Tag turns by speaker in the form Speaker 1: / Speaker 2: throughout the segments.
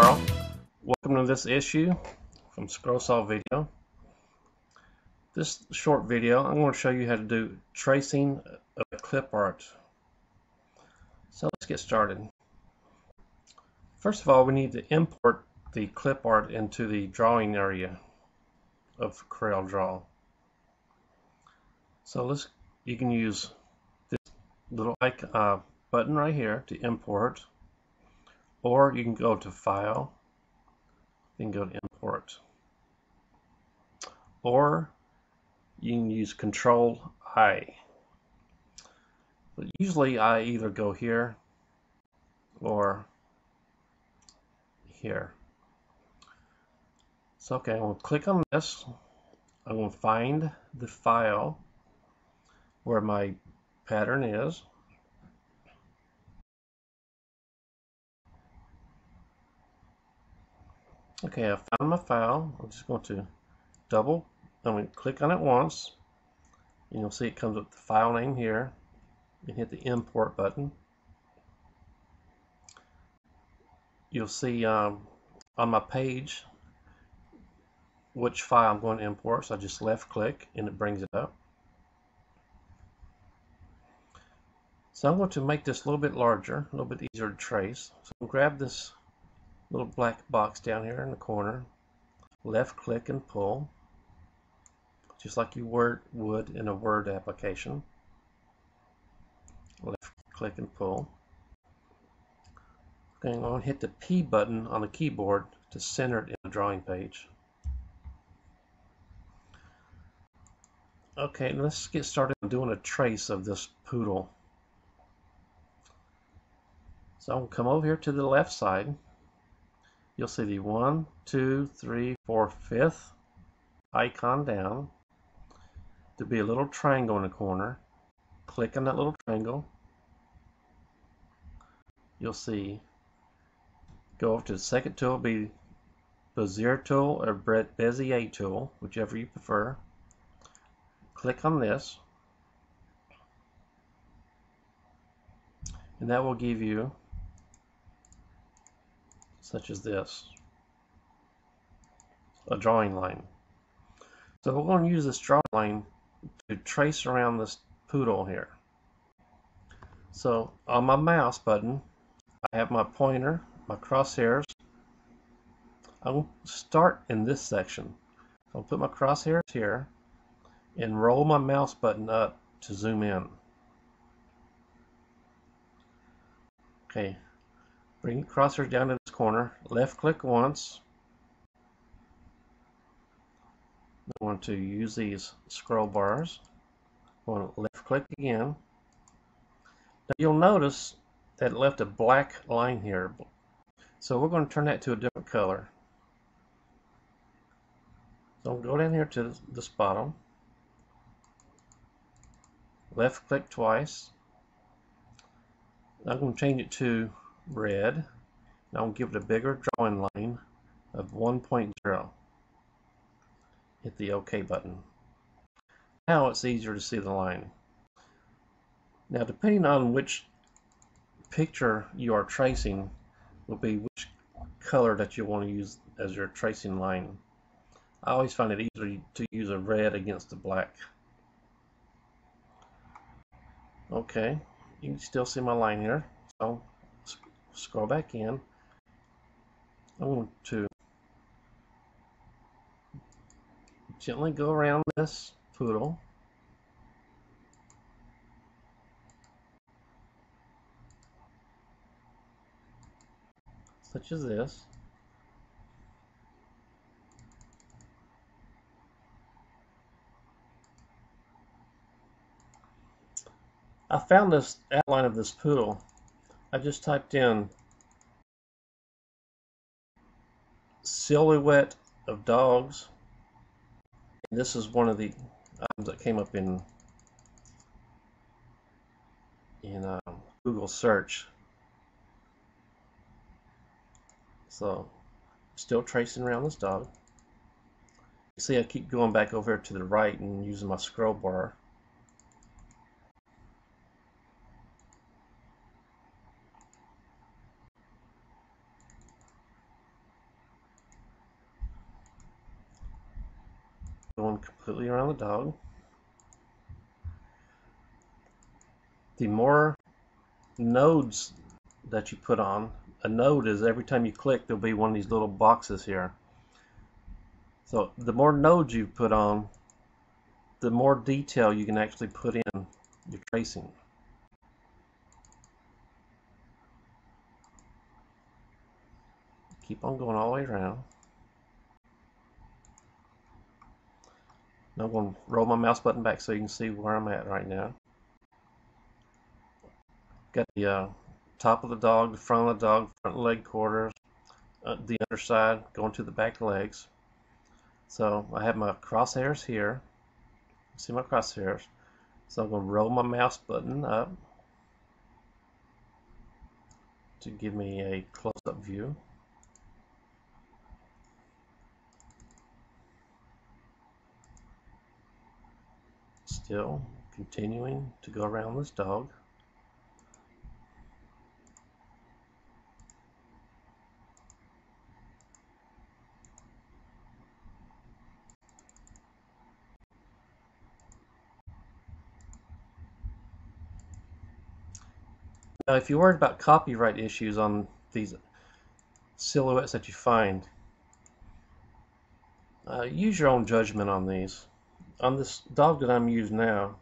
Speaker 1: Carl. Welcome to this issue from Scrollsaw Video. This short video, I'm going to show you how to do tracing of clip art. So let's get started. First of all, we need to import the clip art into the drawing area of Corel Draw. So let's, you can use this little icon, uh, button right here to import or you can go to file. Then go to import. Or you can use control I. But usually I either go here or here. So okay I'm going to click on this. I'm going to find the file where my pattern is Okay, I found my file. I'm just going to double, I'm going to click on it once. And you'll see it comes with the file name here. And hit the import button. You'll see um, on my page which file I'm going to import. So I just left click and it brings it up. So I'm going to make this a little bit larger, a little bit easier to trace. So grab this little black box down here in the corner. Left click and pull, just like you would in a Word application. Left click and pull. Okay, I'm Going on, hit the P button on the keyboard to center it in the drawing page. Okay, let's get started doing a trace of this poodle. So I'm going to come over here to the left side you'll see the one, two, three, four, fifth icon down. There'll be a little triangle in the corner. Click on that little triangle. You'll see, go over to the second tool, be Bezier tool or Bezier tool, whichever you prefer. Click on this. And that will give you such as this, a drawing line. So we're going to use this drawing line to trace around this poodle here. So on my mouse button, I have my pointer, my crosshairs. I'll start in this section. I'll put my crosshairs here and roll my mouse button up to zoom in. Okay, Bring the crosshair down to this corner. Left click once. I want to use these scroll bars. I want to left click again. Now you'll notice that left a black line here. So we're going to turn that to a different color. So go down here to this bottom. Left click twice. I'm going to change it to red. Now I'll give it a bigger drawing line of 1.0. Hit the OK button. Now it's easier to see the line. Now depending on which picture you are tracing will be which color that you want to use as your tracing line. I always find it easier to use a red against a black. Okay, you can still see my line here. So scroll back in. I want to gently go around this poodle. Such as this. I found this outline of this poodle I just typed in silhouette of dogs. And this is one of the items that came up in in um, Google search. So still tracing around this dog. See I keep going back over to the right and using my scroll bar around the dog. The more nodes that you put on, a node is every time you click there'll be one of these little boxes here. So the more nodes you put on, the more detail you can actually put in your tracing. Keep on going all the way around. I'm going to roll my mouse button back so you can see where I'm at right now. Got the uh, top of the dog, the front of the dog, front leg quarters, uh, the underside going to the back legs. So I have my crosshairs here. See my crosshairs. So I'm going to roll my mouse button up to give me a close-up view. Still continuing to go around this dog. Now, if you're worried about copyright issues on these silhouettes that you find, uh, use your own judgment on these. On this dog that I'm using now,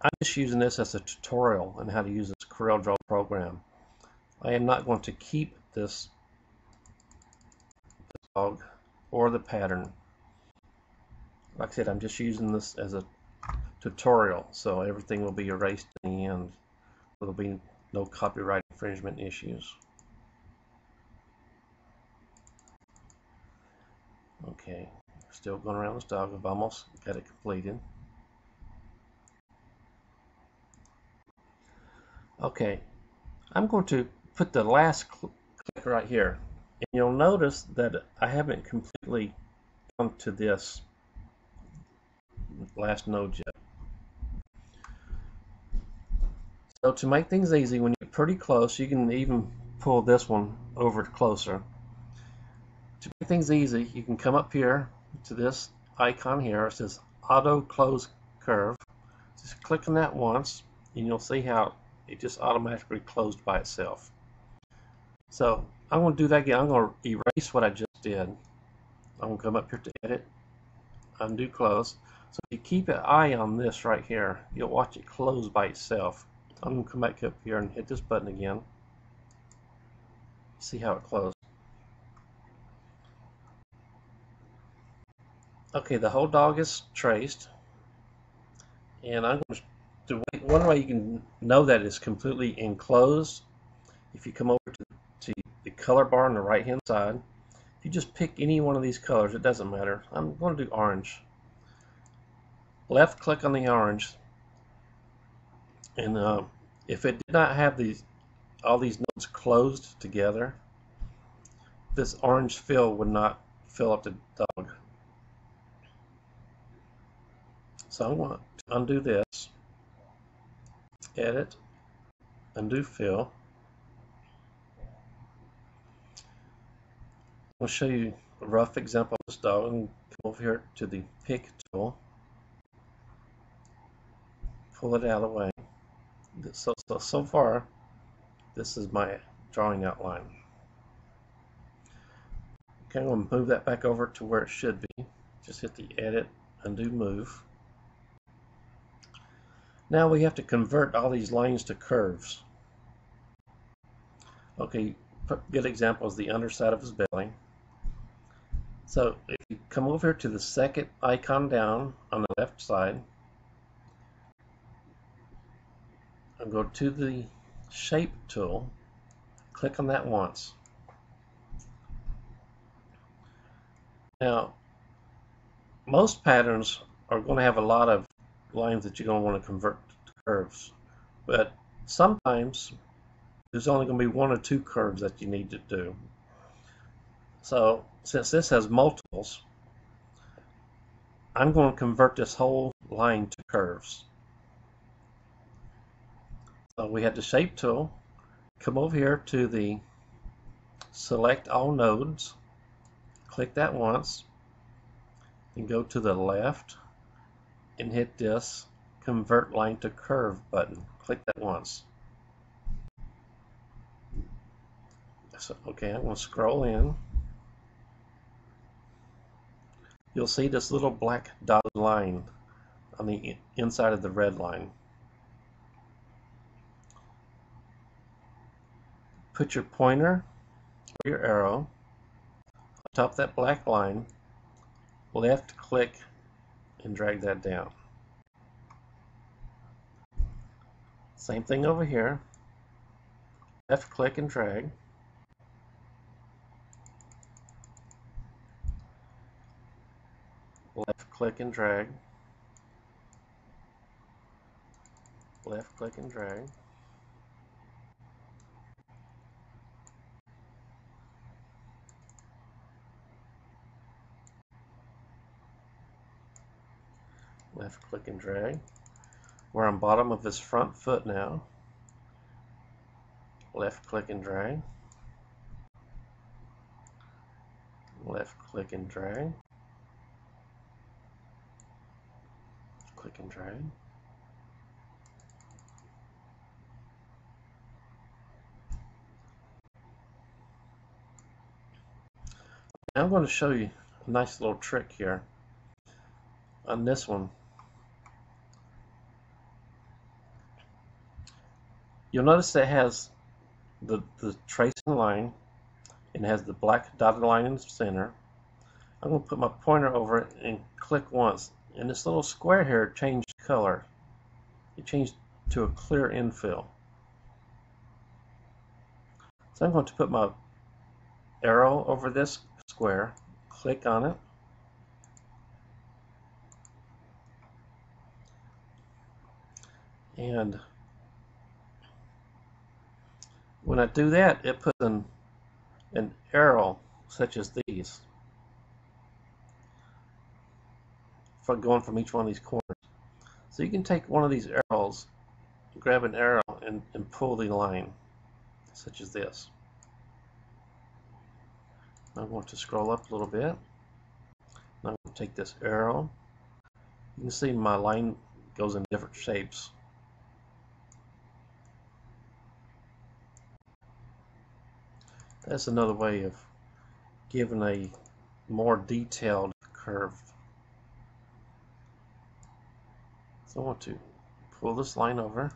Speaker 1: I'm just using this as a tutorial on how to use this CorelDRAW program. I am not going to keep this dog or the pattern. Like I said, I'm just using this as a tutorial, so everything will be erased in the end. There'll be no copyright infringement issues. Okay, still going around this dog. I've almost got it completed. Okay, I'm going to put the last cl click right here. And you'll notice that I haven't completely come to this last node yet. So to make things easy, when you're pretty close, you can even pull this one over closer. To make things easy, you can come up here to this icon here. It says Auto Close Curve. Just click on that once, and you'll see how it just automatically closed by itself. So I'm going to do that again. I'm going to erase what I just did. I'm going to come up here to Edit, Undo Close. So if you keep an eye on this right here, you'll watch it close by itself. I'm going to come back up here and hit this button again. See how it closed. Okay, the whole dog is traced. And I'm going to, one way you can know that it's completely enclosed. If you come over to, to the color bar on the right hand side, if you just pick any one of these colors, it doesn't matter. I'm going to do orange. Left click on the orange and uh, if it did not have these all these nodes closed together, this orange fill would not fill up the dog. So I'm going to undo this, edit, undo fill. I'll show you a rough example of this dog and come over here to the pick tool, pull it out of the way so, so, so far, this is my drawing outline. Okay, I'm going to move that back over to where it should be. Just hit the Edit, Undo Move. Now we have to convert all these lines to curves. Okay, good example is the underside of his belly. So if you come over to the second icon down on the left side, and go to the shape tool, click on that once. Now, most patterns are going to have a lot of lines that you're going to want to convert to curves, but sometimes there's only going to be one or two curves that you need to do. So since this has multiples, I'm going to convert this whole line to curves. So we have the shape tool. Come over here to the select all nodes. Click that once. and go to the left and hit this convert line to curve button. Click that once. So, okay, I'm going to scroll in. You'll see this little black dotted line on the inside of the red line. Put your pointer or your arrow on top of that black line, left click and drag that down. Same thing over here. Left click and drag. Left click and drag. Left click and drag. Left click and drag. We're on bottom of his front foot now. Left click and drag. Left click and drag. Click and drag. I'm going to show you a nice little trick here on this one. You'll notice it has the, the tracing line and has the black dotted line in the center. I'm going to put my pointer over it and click once. And this little square here changed color. It changed to a clear infill. So I'm going to put my arrow over this square, click on it, and when I do that, it puts an, an arrow such as these for going from each one of these corners. So you can take one of these arrows, grab an arrow, and, and pull the line, such as this. I want to scroll up a little bit. I'm going to take this arrow. You can see my line goes in different shapes. That's another way of giving a more detailed curve. So I want to pull this line over.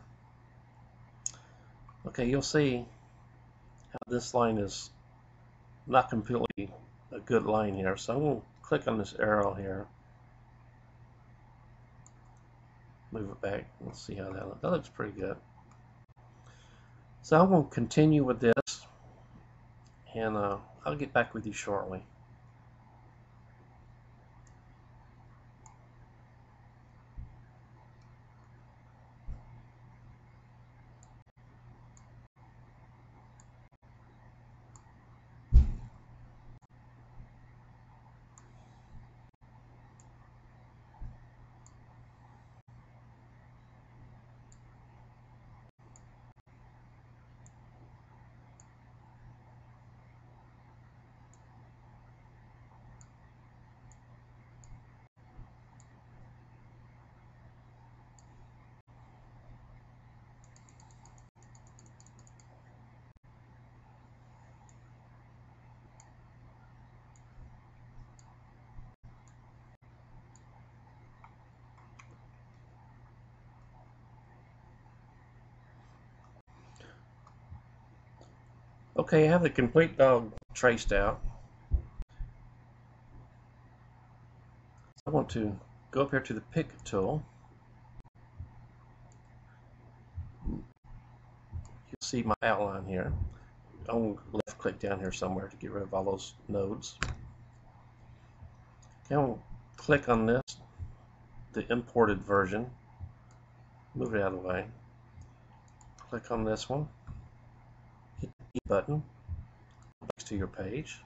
Speaker 1: Okay, you'll see how this line is not completely a good line here. So I'm going to click on this arrow here. Move it back. Let's see how that looks. That looks pretty good. So I'm going to continue with this and uh, I'll get back with you shortly. Okay, I have the complete dog traced out. I want to go up here to the pick tool. You'll see my outline here. To left click down here somewhere to get rid of all those nodes. Okay, to click on this, the imported version. Move it out of the way. Click on this one button next to your page.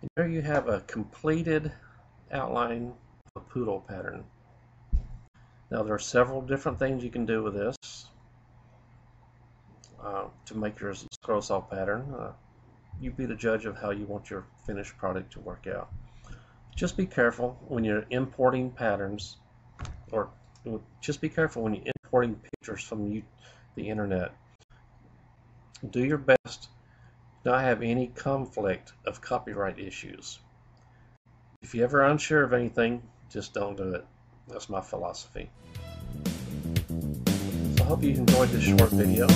Speaker 1: And there you have a completed outline of a poodle pattern. Now there are several different things you can do with this uh, to make your scroll saw pattern. Uh, you be the judge of how you want your finished product to work out. just be careful when you're importing patterns or just be careful when you're importing pictures from you, the internet. Do your best not have any conflict of copyright issues. If you're ever unsure of anything, just don't do it. That's my philosophy. So I hope you enjoyed this short video.